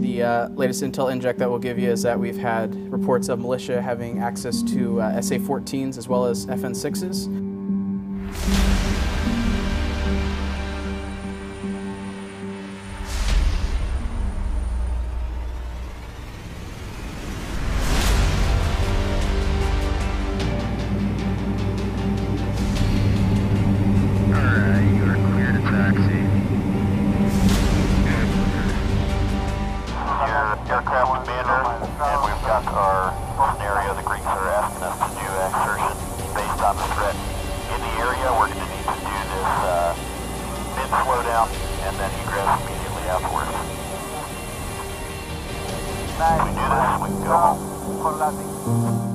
The uh, latest intel inject that we'll give you is that we've had reports of militia having access to uh, SA-14s as well as FN-6s. Aircraft commander, and we've got our scenario. The Greeks are asking us to do exertion based on the threat in the area. We're going to need to do this uh, mid slowdown and then egress immediately afterwards. If we do this, we can go home.